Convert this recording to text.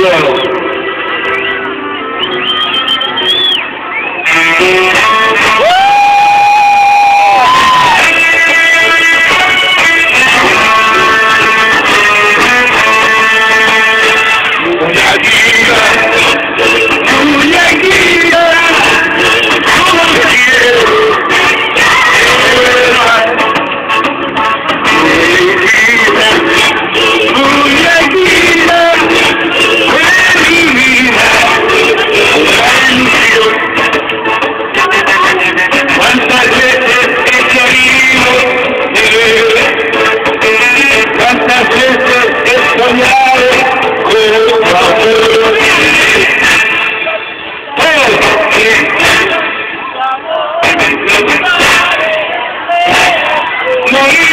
Jones. Hey!